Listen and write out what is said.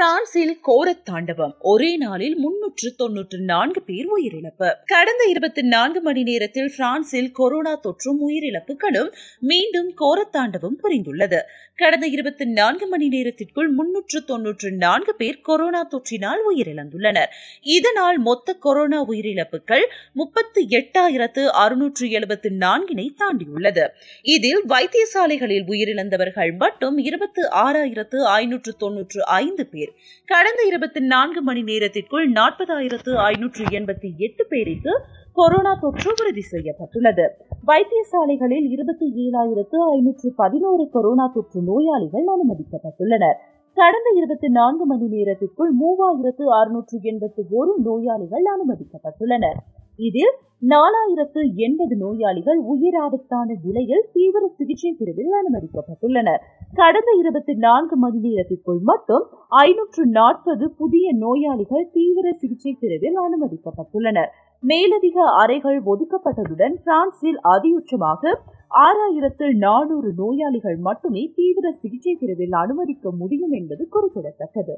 பிரான்சில் கோரத்தாண்டவம் ஒரே நாளில் முன்னூற்று தொன்னூற்று நான்கு பேர் உயிரிழப்பு. கடந்த இருபத்தி நான்கு மணி நேரத்தில் பிரான்சில் கொரோனா தொற்றும் உயிரிழப்புகளும் மீண்டும் கோரத் தாண்டவம் புரிந்துள்ளது. கடந்த இருபத்தி நான்கு மணி நேரத்திற்குள் முன்னூற்று தொன்னூற்று நான்கு பேர் கொரோனா தொற்றினால் உயிரிழந்துள்ளனர். இதனால் மொத்த கொரோனா உயிரிழப்புகள் முப்பத்தி எட்டாயிரத்து அறுநூற்று எழுபத்து நான்கினை தாண்டியுள்ளது. இதில் வைத்தியசாலைகளில் உயிரிழந்தவர்கள் மட்டும் இருபத்து ஆறாயிரத்து ஐநூற்று தொன்னூற்று ஐந்து பேர் கடந்த இருபத்தி நான்கு மணி நேரத்திற்குள் நாற்பதாயிரத்து ஐநூற்று எண்பத்தி எட்டு பேருக்கு கொரோனா தொற்று உறுதி செய்யப்பட்டுள்ளது. வைத்தியசாலைகளில் இருபத்தி ஏழாயிரத்து ஐநூற்று பதினோரு கொரோனா தொற்று நோயாளிகள் அனுமதிக்கப்பட்டுள்ளனர். கடந்த இருபத்தி நான்கு மணி நேரத்திற்குள் மூவாயிரத்து அறுநூற்று எண்பத்தி ஒரு நோயாளிகள் அனுமதிக்கப்பட்டுள்ளனர். இதில் நாலாயிரத்து எண்பது நோயாளிகள் உயிராபத்தான நிலையில் தீவிர சிகிச்சை பிரிவில் அனுமதிக்கப்பட்டுள்ளனர். கடந்த இருபத்தி நான்கு மணி நேரத்திற்குள் மட்டும் ஐநூற்று நாற்பது புதிய நோயாளிகள் தீவிர சிகிச்சை பிரிவில் அனுமதிக்கப்பட்டுள்ளனர். மேலதிக அறைகள் ஒதுக்கப்பட்டதுடன் பிரான்சில் அதியுச்சமாக ஆறாயிரத்து நானூறு நோயாளிகள் மட்டுமே தீவிர சிகிச்சை பிரிவில் அனுமதிக்க முடியும் என்பது குறிப்பிடத்தக்கது.